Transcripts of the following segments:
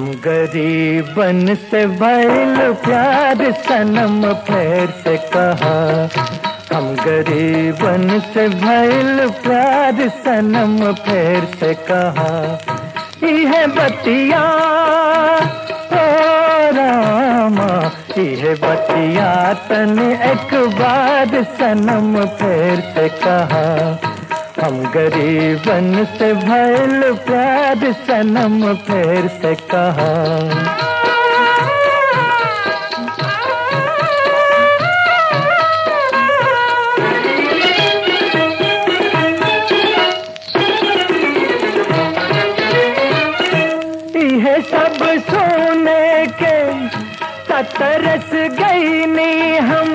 हम गरीबन से भैल प्यार सनम फिर से कहा। हम गरीबन से भैल प्यार सनम फिर से कहा। यह बतिया, ओ रामा यह बतिया, तन एक बार सनम फिर से कहा। हम गरीबन से भैल प्यार सनम फिर से कहा। सब सोने के तरस गई नी हम।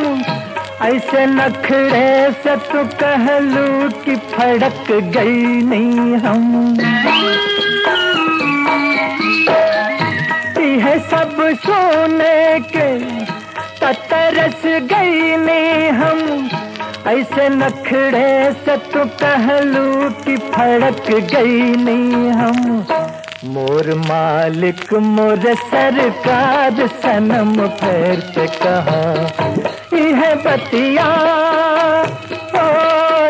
ऐसे नखरे से तो कहलू कि फड़क गई नहीं हम। यह सब सोने के तरस गई नहीं हम। ऐसे नखड़े से तो कहलू कि फड़क गई नहीं हम। मोर मालिक, मोर सरकार, सनम फिर से कहा है बतिया। ओ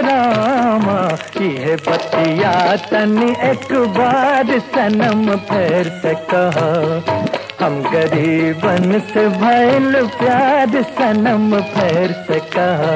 रामा यह बतिया तन एक बार सनम फिर से कहा। हम गरीबन से भैल प्यार सनम फिर से कहा।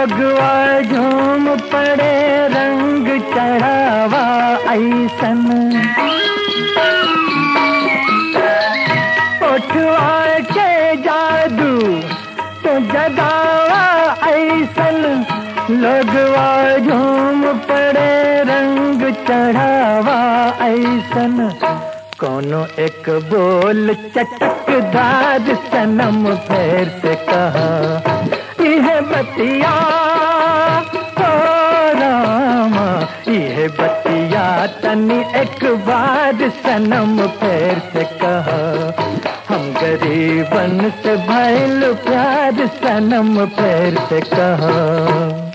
लोगवा झूम पड़े रंग चढ़ावा ऐसन। उठवा के जादू तो जगावा ऐसन। लोगवा झूम पड़े रंग चढ़ावा ऐसन। कोनो एक बोल चटकदार सनम फिर से कहा। बतिया, ओ रामा, यह बतिया तनी एक बार सनम पैर से कहा, हम गरीबन से भैल प्यार सनम पैर से कहा।